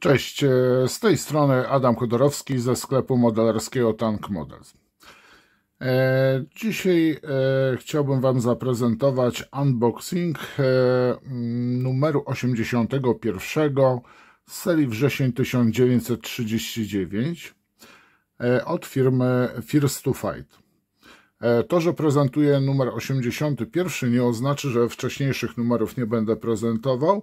Cześć, e, z tej strony Adam Chodorowski ze sklepu modelarskiego Tank Models. E, dzisiaj e, chciałbym Wam zaprezentować unboxing numeru 81 z serii wrzesień 1939 od firmy First to Fight. To, że prezentuję numer 81 nie oznacza, że wcześniejszych numerów nie będę prezentował,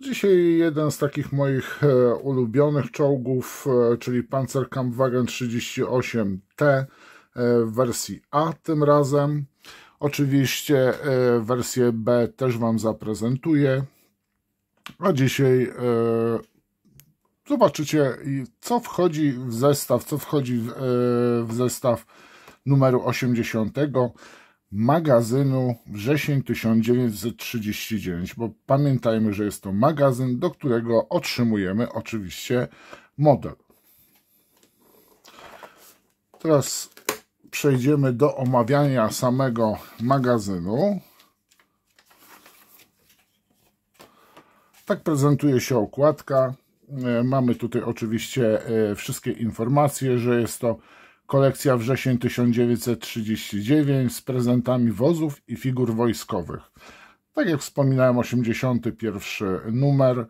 Dzisiaj jeden z takich moich e, ulubionych czołgów, e, czyli Panzerkampfwagen 38T e, w wersji A tym razem. Oczywiście wersję B też Wam zaprezentuję. A dzisiaj zobaczycie, co wchodzi w zestaw, co wchodzi w zestaw numeru 80 magazynu wrzesień 1939, bo pamiętajmy, że jest to magazyn, do którego otrzymujemy oczywiście model. Teraz przejdziemy do omawiania samego magazynu. Tak prezentuje się okładka. E, mamy tutaj oczywiście e, wszystkie informacje, że jest to kolekcja wrzesień 1939 z prezentami wozów i figur wojskowych. Tak jak wspominałem, 81 numer.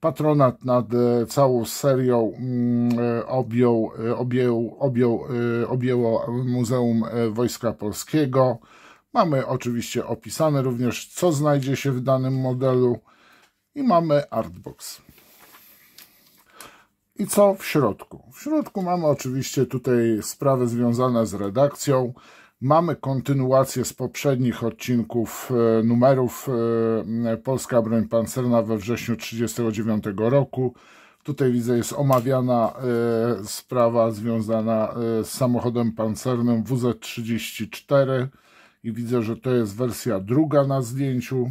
Patronat nad e, całą serią mm, e, objął, e, objął, objął, objęło Muzeum Wojska Polskiego. Mamy oczywiście opisane również, co znajdzie się w danym modelu i mamy artbox. I co w środku? W środku mamy oczywiście tutaj sprawy związane z redakcją. Mamy kontynuację z poprzednich odcinków e, numerów e, Polska Broń Pancerna we wrześniu 1939 roku. Tutaj widzę jest omawiana e, sprawa związana z samochodem pancernym WZ-34 i widzę, że to jest wersja druga na zdjęciu.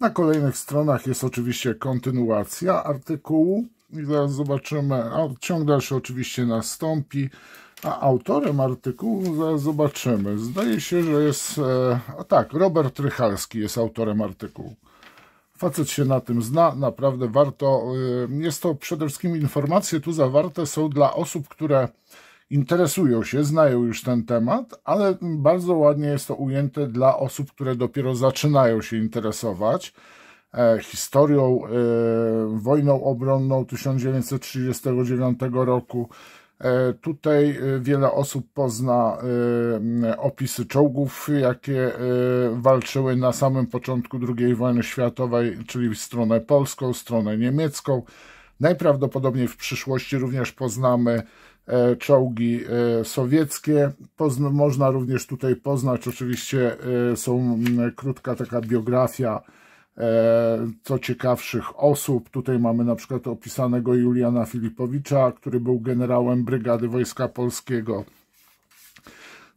Na kolejnych stronach jest oczywiście kontynuacja artykułu i zaraz zobaczymy, a ciąg dalszy oczywiście nastąpi, a autorem artykułu zaraz zobaczymy. Zdaje się, że jest, e, tak, Robert Rychalski jest autorem artykułu. Facet się na tym zna, naprawdę warto, e, jest to przede wszystkim informacje tu zawarte są dla osób, które interesują się, znają już ten temat, ale bardzo ładnie jest to ujęte dla osób, które dopiero zaczynają się interesować e, historią, e, wojną obronną 1939 roku. E, tutaj wiele osób pozna opisy czołgów, jakie walczyły na samym początku II wojny światowej, czyli stronę polską, stronę niemiecką. Najprawdopodobniej w przyszłości również poznamy czołgi e, sowieckie. Pozna, można również tutaj poznać, oczywiście e, są krótka taka biografia co ciekawszych osób. Tutaj mamy na przykład opisanego Juliana Filipowicza, który był generałem Brygady Wojska Polskiego.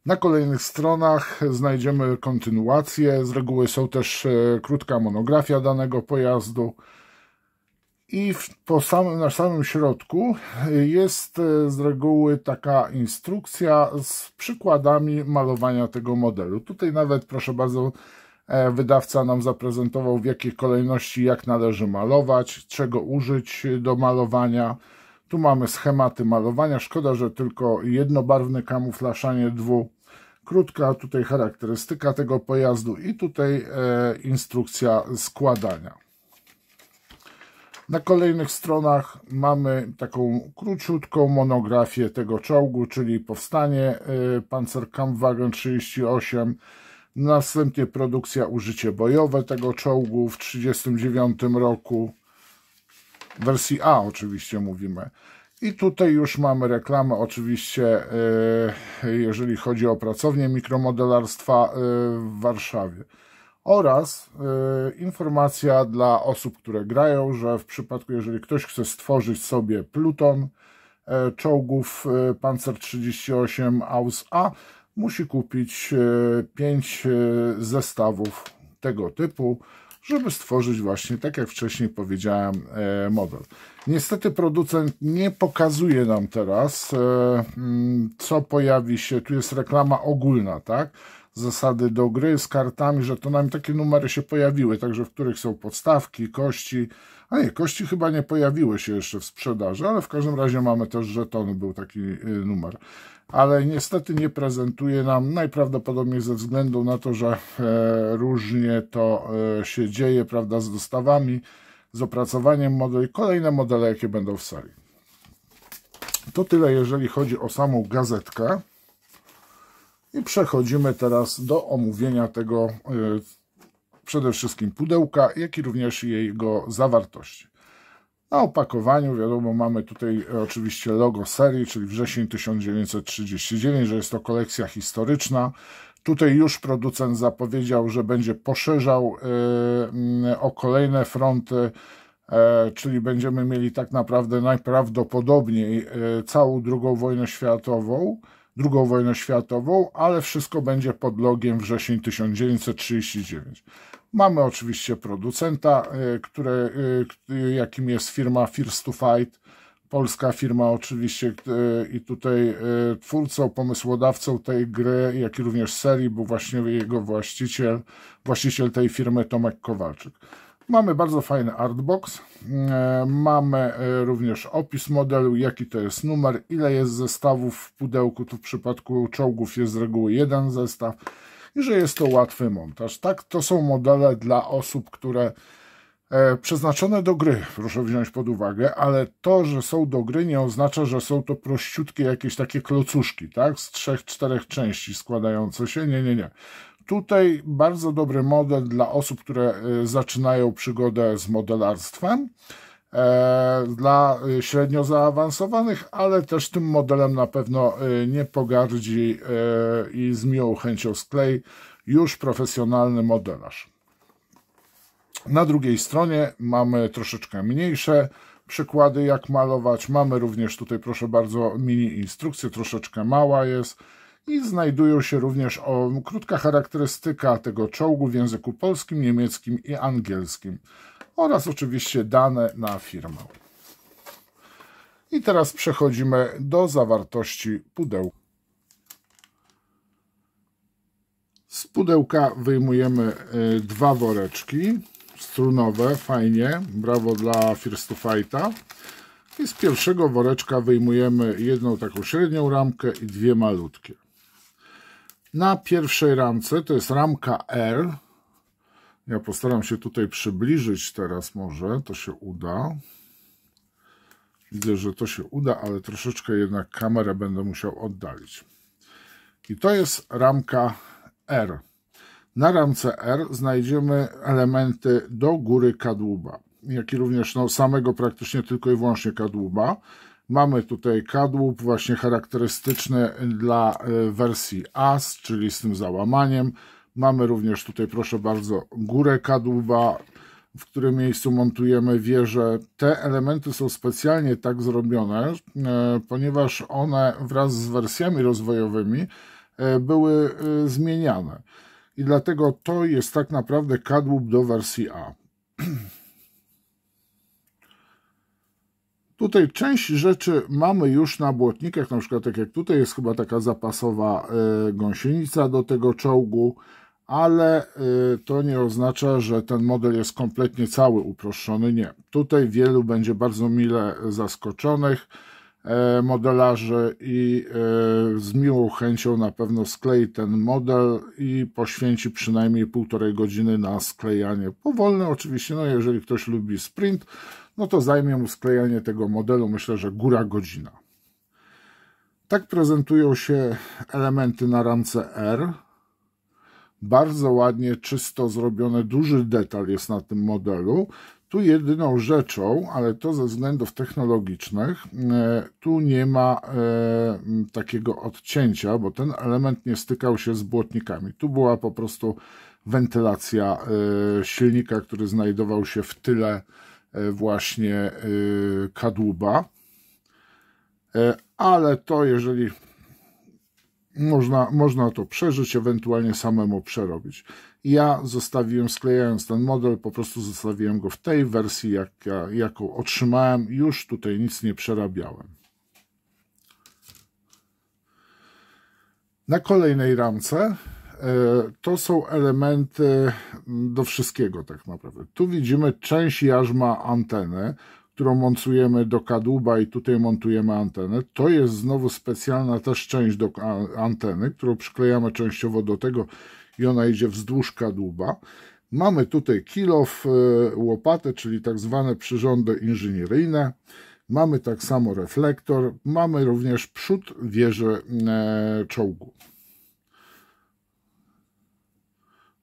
Na kolejnych stronach znajdziemy kontynuację. Z reguły są też krótka monografia danego pojazdu. I w, po samym, na samym środku jest e, z reguły taka instrukcja z przykładami malowania tego modelu. Tutaj nawet, proszę bardzo, e, wydawca nam zaprezentował w jakiej kolejności jak należy malować, czego użyć do malowania. Tu mamy schematy malowania. Szkoda, że tylko jednobarwny kamuflaż, dwu. Krótka tutaj charakterystyka tego pojazdu i tutaj e, instrukcja składania. Na kolejnych stronach mamy taką króciutką monografię tego czołgu, czyli powstanie y, Panzerkampfwagen 38, następnie produkcja, użycie bojowe tego czołgu w 1939 roku, wersji A oczywiście mówimy. I tutaj już mamy reklamę oczywiście, y, jeżeli chodzi o pracownię mikromodelarstwa y, w Warszawie oraz y, informacja dla osób, które grają, że w przypadku, jeżeli ktoś chce stworzyć sobie pluton y, czołgów y, Panzer 38 AUS A, musi kupić 5 zestawów tego typu, żeby stworzyć właśnie, tak jak wcześniej powiedziałem, model. Niestety producent nie pokazuje nam teraz, mm, co pojawi się, tu jest reklama ogólna, tak? Zasady do gry z kartami, że to nam takie numery się pojawiły, także w których są podstawki, kości, a nie, kości chyba nie pojawiły się jeszcze w sprzedaży, ale w każdym razie mamy też żetony, był taki y, numer. Ale niestety nie prezentuje nam, najprawdopodobniej ze względu na to, że e, różnie to e, się dzieje, prawda, z dostawami, z opracowaniem modeli, kolejne modele, jakie będą w serii. To tyle, jeżeli chodzi o samą gazetkę. I przechodzimy teraz do omówienia tego e, przede wszystkim pudełka, jak i również jego zawartości. Na opakowaniu, wiadomo, mamy tutaj oczywiście logo serii, czyli wrzesień 1939, że jest to kolekcja historyczna. Tutaj już producent zapowiedział, że będzie poszerzał e, o kolejne fronty, e, czyli będziemy mieli tak naprawdę najprawdopodobniej całą II wojnę światową, II wojnę światową, ale wszystko będzie pod logiem wrzesień 1939. Mamy oczywiście producenta, e, które, e, jakim jest firma First to Fight, polska firma oczywiście e, i tutaj twórcą, pomysłodawcą tej gry, jak i również serii był właśnie jego właściciel, właściciel tej firmy Tomek Kowalczyk. Mamy bardzo fajny artbox, e, mamy e, również opis modelu, jaki to jest numer, ile jest zestawów w pudełku, tu w przypadku czołgów jest z reguły jeden zestaw i że jest to łatwy montaż. Tak, to są modele dla osób, które e, przeznaczone do gry, proszę wziąć pod uwagę, ale to, że są do gry nie oznacza, że są to prościutkie jakieś takie klocuszki, tak, z trzech, czterech części składające się, nie, nie, nie. Tutaj bardzo dobry model dla osób, które y, zaczynają przygodę z modelarstwem, e, dla y, średnio zaawansowanych, ale też tym modelem na pewno nie pogardzi i z miłą chęcią sklej już profesjonalny modelarz. Na drugiej stronie mamy troszeczkę mniejsze przykłady, jak malować. Mamy również tutaj, proszę bardzo, mini instrukcję, troszeczkę mała jest i znajdują się również o, krótka charakterystyka tego czołgu w języku polskim, niemieckim i angielskim oraz oczywiście dane na firmę. I teraz przechodzimy do zawartości pudełka. Z pudełka wyjmujemy y, dwa woreczki strunowe, fajnie, brawo dla First to Fighta. I z pierwszego woreczka wyjmujemy jedną taką średnią ramkę i dwie malutkie. Na pierwszej ramce, to jest ramka R, ja postaram się tutaj przybliżyć teraz może, to się uda. Widzę, że to się uda, ale troszeczkę jednak kamerę będę musiał oddalić. I to jest ramka R. Na ramce R znajdziemy elementy do góry kadłuba, jak i również no, samego praktycznie tylko i wyłącznie kadłuba. Mamy tutaj kadłub właśnie charakterystyczny dla e, wersji AS, czyli z tym załamaniem. Mamy również tutaj, proszę bardzo, górę kadłuba, w którym miejscu montujemy wieżę. Te elementy są specjalnie tak zrobione, e, ponieważ one wraz z wersjami rozwojowymi e, były zmieniane. I dlatego to jest tak naprawdę kadłub do wersji A. Tutaj część rzeczy mamy już na błotnikach, na przykład tak jak tutaj jest chyba taka zapasowa e, gąsienica do tego czołgu, ale e, to nie oznacza, że ten model jest kompletnie cały uproszczony. Nie. Tutaj wielu będzie bardzo mile zaskoczonych modelarzy i z miłą chęcią na pewno sklei ten model i poświęci przynajmniej półtorej godziny na sklejanie. Powolne oczywiście, no jeżeli ktoś lubi sprint, no to zajmie mu sklejanie tego modelu, myślę, że góra godzina. Tak prezentują się elementy na ramce R. Bardzo ładnie, czysto zrobione, duży detal jest na tym modelu. Tu jedyną rzeczą, ale to ze względów technologicznych, e, tu nie ma e, takiego odcięcia, bo ten element nie stykał się z błotnikami. Tu była po prostu wentylacja e, silnika, który znajdował się w tyle właśnie kadłuba. Ale to jeżeli można, można to przeżyć, ewentualnie samemu przerobić. Ja zostawiłem, sklejając ten model, po prostu zostawiłem go w tej wersji, jak ja, jaką otrzymałem. Już tutaj nic nie przerabiałem. Na kolejnej ramce to są elementy do wszystkiego tak naprawdę. Tu widzimy część jarzma anteny, którą montujemy do kadłuba i tutaj montujemy antenę. To jest znowu specjalna też część do anteny, którą przyklejamy częściowo do tego i ona idzie wzdłuż kadłuba. Mamy tutaj kilof, e, łopatę, czyli tak zwane przyrządy inżynieryjne. Mamy tak samo reflektor. Mamy również przód wieży e, czołgu.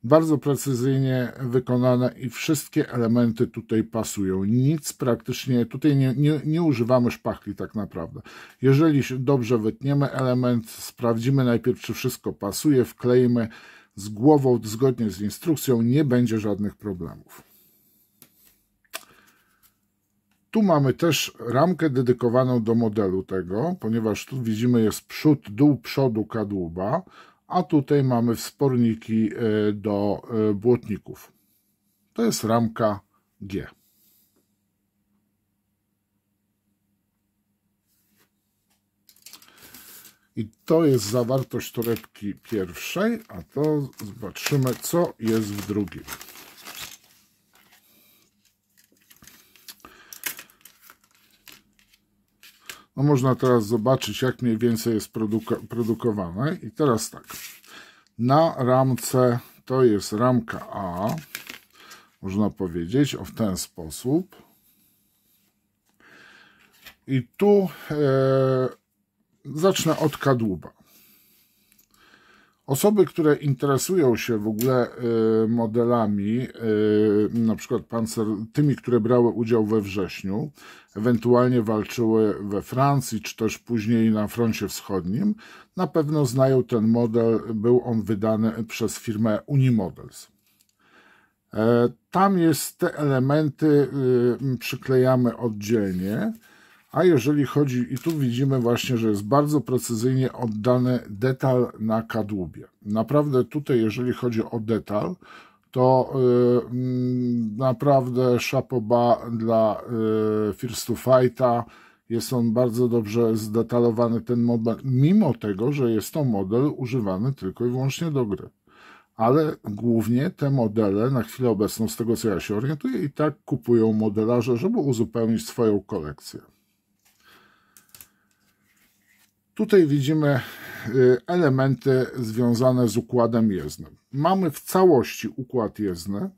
Bardzo precyzyjnie wykonane i wszystkie elementy tutaj pasują. Nic praktycznie, tutaj nie, nie, nie używamy szpachli tak naprawdę. Jeżeli dobrze wytniemy element, sprawdzimy najpierw, czy wszystko pasuje, wklejmy z głową, zgodnie z instrukcją, nie będzie żadnych problemów. Tu mamy też ramkę dedykowaną do modelu tego, ponieważ tu widzimy jest przód, dół przodu kadłuba, a tutaj mamy wsporniki e, do e, błotników. To jest ramka G. I to jest zawartość torebki pierwszej, a to zobaczymy, co jest w drugiej. No można teraz zobaczyć, jak mniej więcej jest produko produkowane. I teraz tak, na ramce to jest ramka A, można powiedzieć, o w ten sposób. I tu e, zacznę od kadłuba. Osoby, które interesują się w ogóle y, modelami, y, na przykład pancer, tymi, które brały udział we wrześniu, ewentualnie walczyły we Francji, czy też później na froncie wschodnim, na pewno znają ten model. Był on wydany przez firmę Unimodels. E, tam jest te elementy, y, przyklejamy oddzielnie. A jeżeli chodzi, i tu widzimy właśnie, że jest bardzo precyzyjnie oddany detal na kadłubie. Naprawdę tutaj, jeżeli chodzi o detal, to yy, naprawdę szapoba dla yy, First to Fighta. Jest on bardzo dobrze zdetalowany, ten model, mimo tego, że jest to model używany tylko i wyłącznie do gry. Ale głównie te modele, na chwilę obecną, z tego co ja się orientuję, i tak kupują modelarze, żeby uzupełnić swoją kolekcję. Tutaj widzimy y, elementy związane z układem jezdnym. Mamy w całości układ jezdny,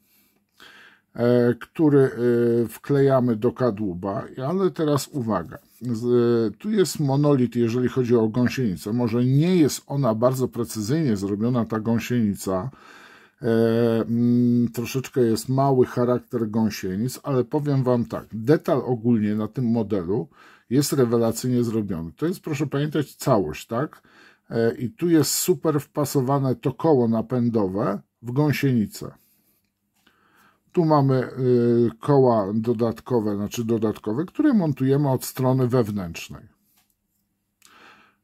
e, który y, wklejamy do kadłuba, ale teraz uwaga, tu jest monolit, jeżeli chodzi o gąsienicę. Może nie jest ona bardzo precyzyjnie zrobiona, ta gąsienica, e, mm, troszeczkę jest mały charakter gąsienic, ale powiem Wam tak, detal ogólnie na tym modelu jest rewelacyjnie zrobiony. To jest, proszę pamiętać, całość, tak? E, I tu jest super wpasowane to koło napędowe w gąsienicę. Tu mamy y, koła dodatkowe, znaczy dodatkowe, które montujemy od strony wewnętrznej.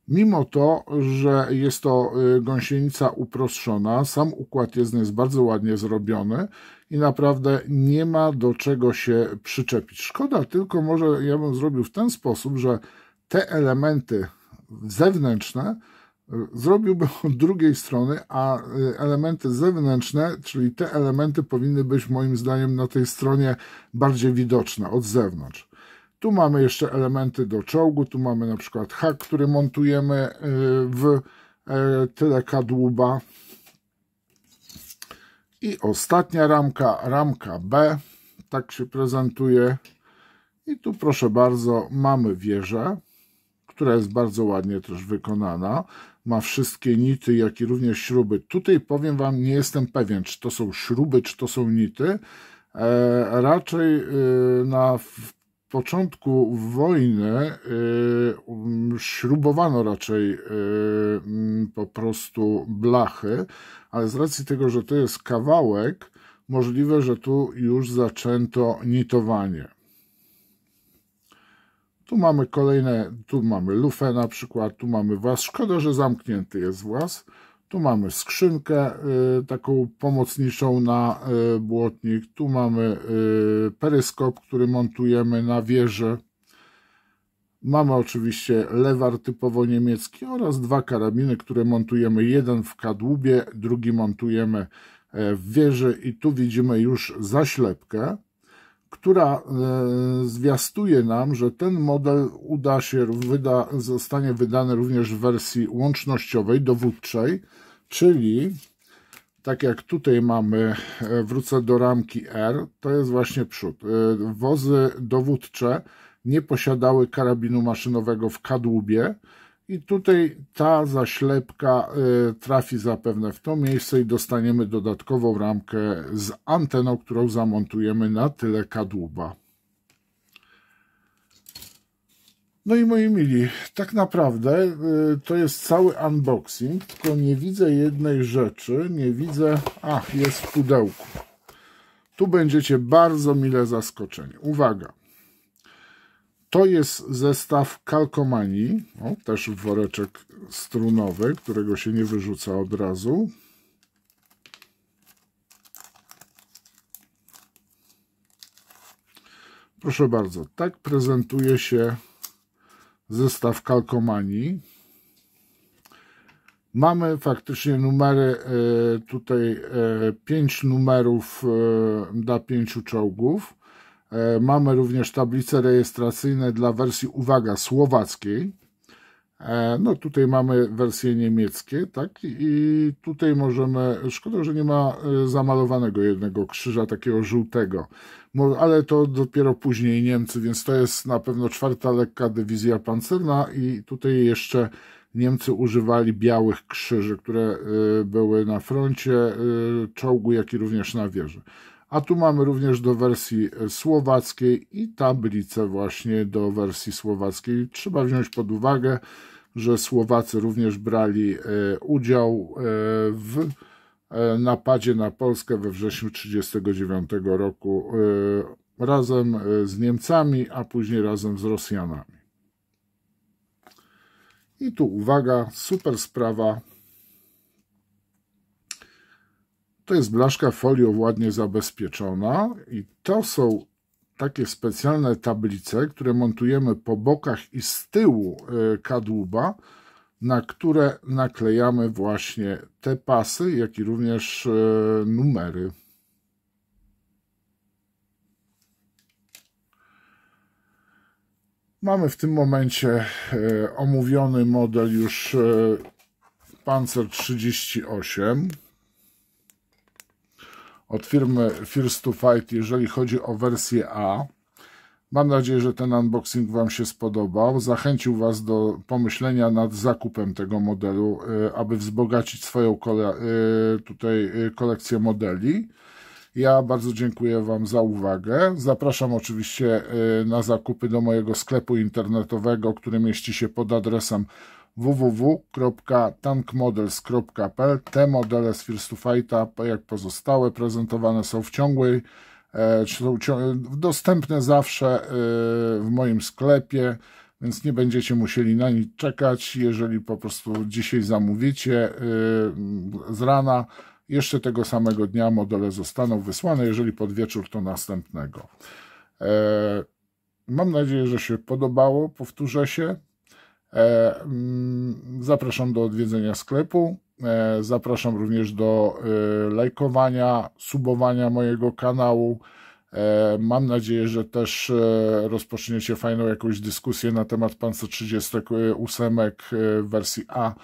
Mimo to, że jest to y, gąsienica uproszczona, sam układ jest bardzo ładnie zrobiony i naprawdę nie ma do czego się przyczepić. Szkoda tylko, może ja bym zrobił w ten sposób, że te elementy zewnętrzne y, zrobiłbym od drugiej strony, a y, elementy zewnętrzne, czyli te elementy powinny być moim zdaniem na tej stronie bardziej widoczne od zewnątrz. Tu mamy jeszcze elementy do czołgu, tu mamy na przykład hak, który montujemy w e, tyle kadłuba. I ostatnia ramka, ramka B, tak się prezentuje. I tu proszę bardzo, mamy wieżę, która jest bardzo ładnie też wykonana. Ma wszystkie nity, jak i również śruby. Tutaj powiem Wam, nie jestem pewien, czy to są śruby, czy to są nity. E, raczej e, na początku wojny y, śrubowano raczej y, mm, po prostu blachy, ale z racji tego, że to jest kawałek, możliwe, że tu już zaczęto nitowanie. Tu mamy kolejne, tu mamy lufę na przykład, tu mamy włas. Szkoda, że zamknięty jest włas. Tu mamy skrzynkę y, taką pomocniczą na y, błotnik. Tu mamy y, peryskop, który montujemy na wieży. Mamy oczywiście lewar typowo niemiecki oraz dwa karabiny, które montujemy. Jeden w kadłubie, drugi montujemy e, w wieży i tu widzimy już zaślepkę, która e, zwiastuje nam, że ten model uda się, wyda, zostanie wydany również w wersji łącznościowej, dowódczej, czyli tak jak tutaj mamy, e, wrócę do ramki R, to jest właśnie przód. Wozy dowódcze nie posiadały karabinu maszynowego w kadłubie i tutaj ta zaślepka y, trafi zapewne w to miejsce i dostaniemy dodatkową ramkę z anteną, którą zamontujemy na tyle kadłuba. No i moi mili, tak naprawdę y, to jest cały unboxing, tylko nie widzę jednej rzeczy, nie widzę, ach, jest w pudełku. Tu będziecie bardzo mile zaskoczeni. Uwaga, to jest zestaw kalkomanii, o, też woreczek strunowy, którego się nie wyrzuca od razu. Proszę bardzo, tak prezentuje się zestaw kalkomanii. Mamy faktycznie numery, e, tutaj e, pięć numerów e, dla pięciu czołgów. E, mamy również tablice rejestracyjne dla wersji, uwaga, słowackiej. E, no tutaj mamy wersje niemieckie, tak? I tutaj możemy, szkoda, że nie ma e, zamalowanego jednego krzyża, takiego żółtego, ale to dopiero później Niemcy, więc to jest na pewno czwarta lekka dywizja pancerna i tutaj jeszcze Niemcy używali białych krzyży, które były na froncie czołgu, jak i również na wieży. A tu mamy również do wersji słowackiej i tablicę właśnie do wersji słowackiej. Trzeba wziąć pod uwagę, że Słowacy również brali e, udział e, w e, napadzie na Polskę we wrześniu 1939 roku razem z Niemcami, a później razem z Rosjanami. I tu uwaga, super sprawa. To jest blaszka folią ładnie zabezpieczona i to są takie specjalne tablice, które montujemy po bokach i z tyłu e, kadłuba, na które naklejamy właśnie te pasy, jak i również e, numery. Mamy w tym momencie e, omówiony model już Panzer 38 od firmy First to Fight, jeżeli chodzi o wersję A. Mam nadzieję, że ten unboxing Wam się spodobał. Zachęcił Was do pomyślenia nad zakupem tego modelu, e, aby wzbogacić swoją kole e, tutaj e, kolekcję modeli. Ja bardzo dziękuję Wam za uwagę. Zapraszam oczywiście na zakupy do mojego sklepu internetowego, który mieści się pod adresem www.tankmodels.pl Te modele z First Fighta, jak pozostałe, prezentowane są w ciągłej, e, są dostępne zawsze e, w moim sklepie, więc nie będziecie musieli na nic czekać. Jeżeli po prostu dzisiaj zamówicie e, z rana, jeszcze tego samego dnia modele zostaną wysłane, jeżeli pod wieczór, to następnego. Mam nadzieję, że się podobało. Powtórzę się. E, mm, zapraszam do odwiedzenia sklepu. E, zapraszam również do e, lajkowania, subowania mojego kanału. Mam nadzieję, że też rozpoczniecie fajną jakąś dyskusję na temat Panzer 38 w wersji A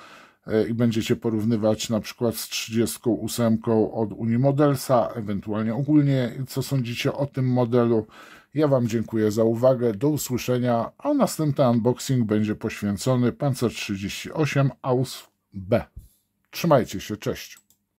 i będziecie porównywać na przykład z 38 od Unimodelsa, ewentualnie ogólnie co sądzicie o tym modelu. Ja Wam dziękuję za uwagę, do usłyszenia, a następny unboxing będzie poświęcony Panzer 38 AUS B. Trzymajcie się, cześć.